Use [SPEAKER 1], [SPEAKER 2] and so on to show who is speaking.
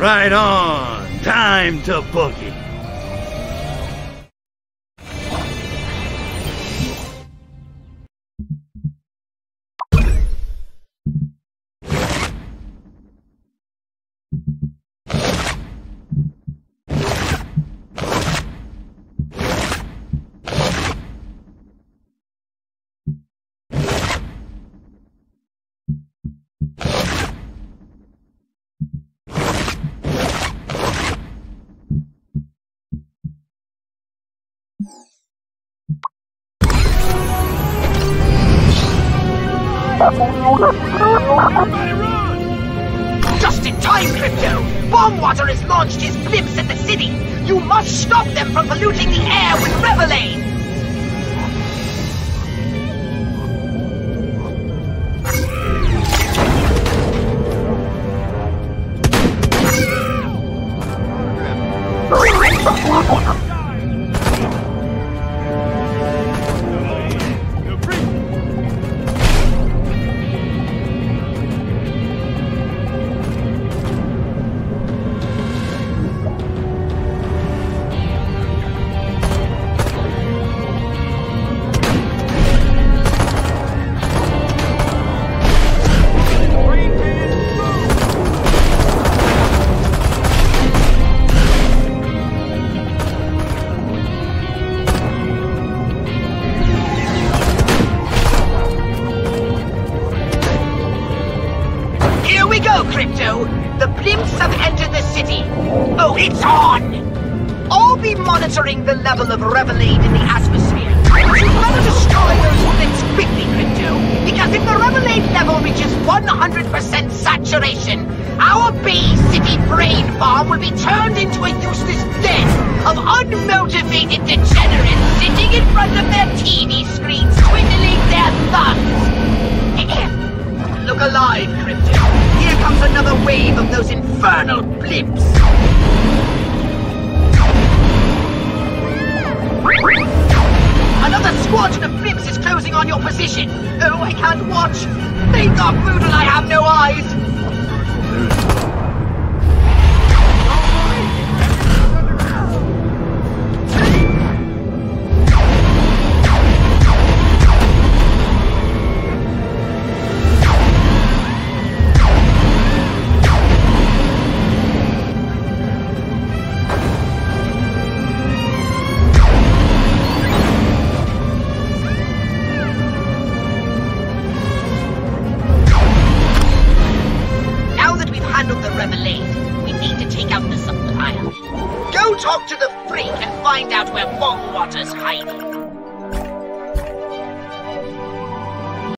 [SPEAKER 1] Right on. Time to boogie.
[SPEAKER 2] Just in time, Crypto! Bongwater has launched his blimps at the city! You must stop them from polluting the air with Revelade! We go, Crypto! The blimps have entered the city! Oh, it's on! I'll be monitoring the level of Revelade in the atmosphere. But you'd better destroy those blimps quickly, Crypto, because if the Revelade level reaches 100% saturation, our Bay City brain farm will be turned into a useless den of unmotivated degenerates sitting in front of their TV screens twiddling wave of those infernal blimps. Another squadron of blimps is closing on your position. Oh, I can't watch. Thank God Boodle I have no eyes. To the freak and find out where Bongwater's hiding.